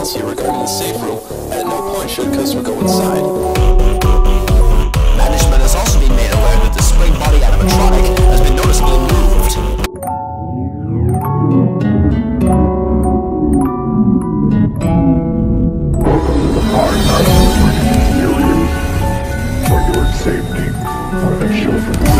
policy regarding the safe room. At no point should customers customer go inside. Management has also been made aware that the Spring Bonnie animatronic has been noticeably moved. For your safety, for the children.